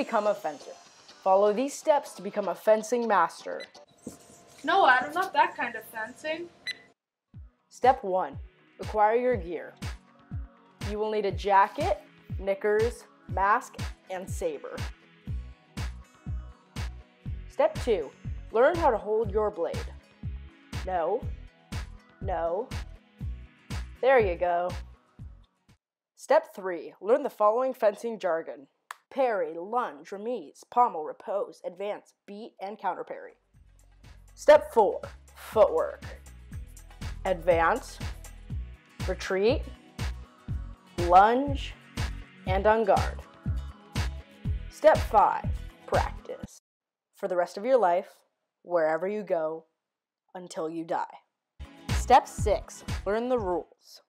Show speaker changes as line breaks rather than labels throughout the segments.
become a fencer. Follow these steps to become a fencing master.
No, Adam, not that kind of fencing.
Step 1. Acquire your gear. You will need a jacket, knickers, mask, and saber. Step 2. Learn how to hold your blade. No. No. There you go. Step 3. Learn the following fencing jargon. Parry, lunge, remise, pommel, riposte, advance, beat, and counter parry. Step 4. Footwork. Advance, retreat, lunge, and on guard. Step 5. Practice. For the rest of your life, wherever you go, until you die. Step 6. Learn the rules.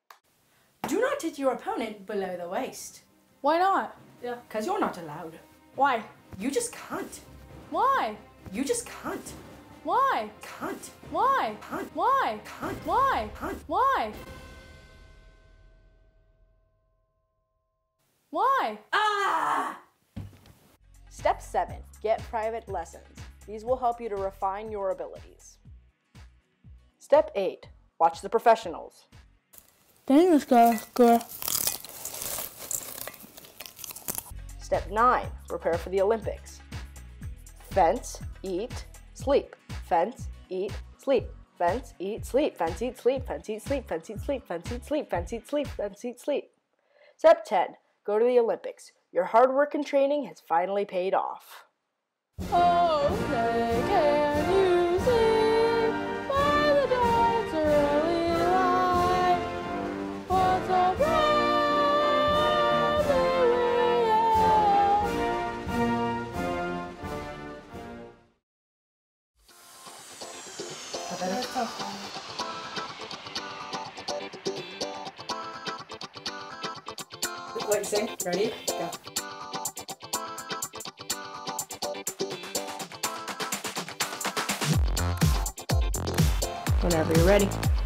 Do not hit your opponent below the waist.
Why not?
Yeah. Because you're not allowed.
Why?
You just can't.
Why?
You just can't.
Why?
Can't.
Why?
Can't.
Why?
Can't.
Why?
Can't.
Why? Why?
Ah!
Step 7. Get private lessons. These will help you to refine your abilities. Step 8. Watch the professionals.
Dang this guy, girl.
Step 9. Prepare for the Olympics. Fence, eat, sleep. Fence, eat, sleep. Fence, eat, sleep. Fence, eat, sleep. Fence, eat, sleep. Fence, eat, sleep. Fence, eat, sleep. Fence, eat, sleep. Fence, eat, sleep. Step 10. Go to the Olympics. Your hard work and training has finally paid off.
Oh, better? What
you say? Ready? Go.
Whenever you're ready.